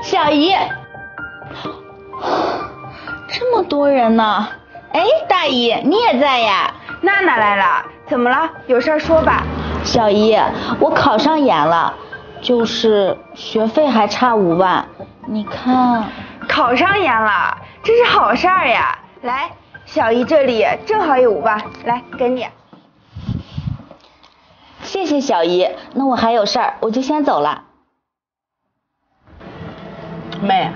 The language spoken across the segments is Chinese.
小姨，这么多人呢？哎，大姨你也在呀？娜娜来了，怎么了？有事说吧。小姨，我考上研了，就是学费还差五万，你看。考上研了，这是好事儿呀！来，小姨这里正好有五万，来给你。谢谢小姨，那我还有事儿，我就先走了。妹，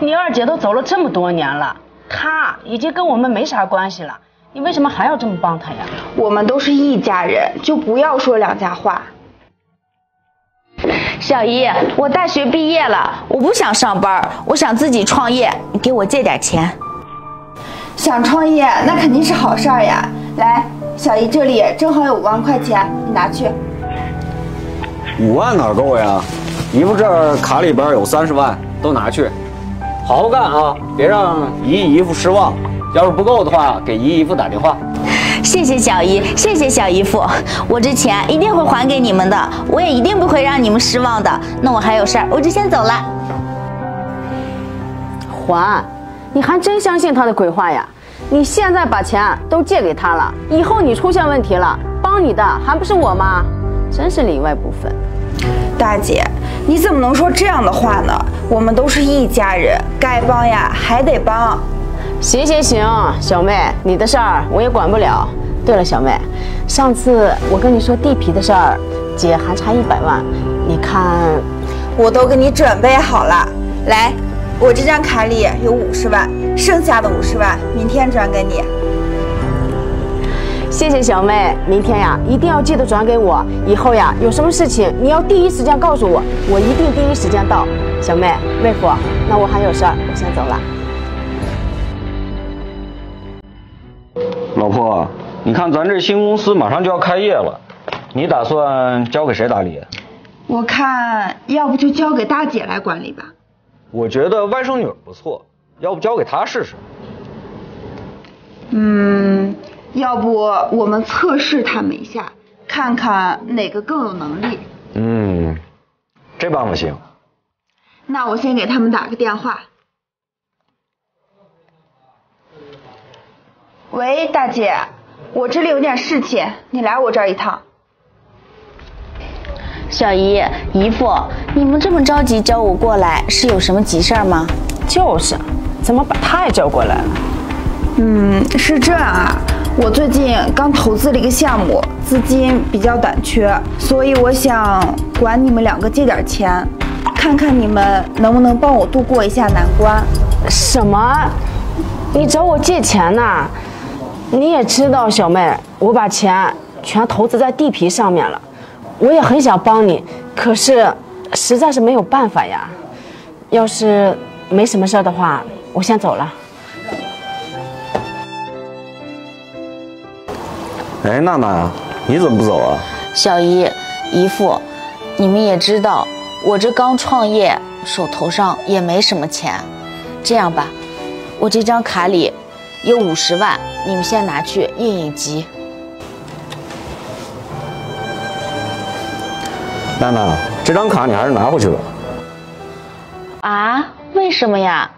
你二姐都走了这么多年了，她已经跟我们没啥关系了，你为什么还要这么帮她呀？我们都是一家人，就不要说两家话。小姨，我大学毕业了，我不想上班，我想自己创业，你给我借点钱。想创业那肯定是好事儿呀！来，小姨这里正好有五万块钱，你拿去。五万哪够呀？你不这卡里边有三十万，都拿去，好好干啊，别让姨姨夫失望。要是不够的话，给姨姨夫打电话。谢谢小姨，谢谢小姨夫，我这钱一定会还给你们的，我也一定不会让你们失望的。那我还有事儿，我就先走了。还？你还真相信他的鬼话呀？你现在把钱都借给他了，以后你出现问题了，帮你的还不是我吗？真是里外不分。大姐，你怎么能说这样的话呢？我们都是一家人，该帮呀还得帮。行行行，小妹，你的事儿我也管不了。对了，小妹，上次我跟你说地皮的事儿，姐还差一百万，你看，我都给你准备好了。来，我这张卡里有五十万，剩下的五十万明天转给你。谢谢小妹，明天呀一定要记得转给我。以后呀有什么事情你要第一时间告诉我，我一定第一时间到。小妹，妹夫，那我还有事儿，我先走了。老婆，你看咱这新公司马上就要开业了，你打算交给谁打理？我看要不就交给大姐来管理吧。我觉得外甥女不错，要不交给她试试？嗯，要不我们测试他们一下，看看哪个更有能力。嗯，这办法行。那我先给他们打个电话。喂，大姐，我这里有点事情，你来我这儿一趟。小姨、姨夫，你们这么着急叫我过来，是有什么急事儿吗？就是，怎么把他也叫过来了？嗯，是这样啊，我最近刚投资了一个项目，资金比较短缺，所以我想管你们两个借点钱，看看你们能不能帮我度过一下难关。什么？你找我借钱呐？你也知道，小妹，我把钱全投资在地皮上面了。我也很想帮你，可是实在是没有办法呀。要是没什么事的话，我先走了。哎，娜娜，你怎么不走啊？小姨、姨父，你们也知道，我这刚创业，手头上也没什么钱。这样吧，我这张卡里。有五十万，你们先拿去应应急。娜娜，这张卡你还是拿回去吧。啊？为什么呀？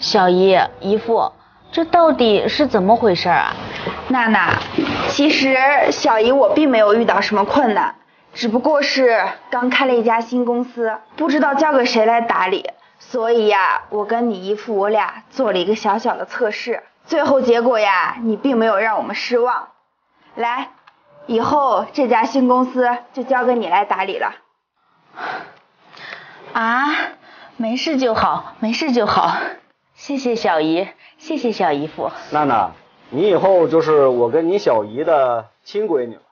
小姨、姨父，这到底是怎么回事啊？娜娜，其实小姨我并没有遇到什么困难，只不过是刚开了一家新公司，不知道交给谁来打理，所以呀，我跟你姨父我俩做了一个小小的测试。最后结果呀，你并没有让我们失望。来，以后这家新公司就交给你来打理了。啊，没事就好，没事就好。谢谢小姨，谢谢小姨夫。娜娜，你以后就是我跟你小姨的亲闺女了。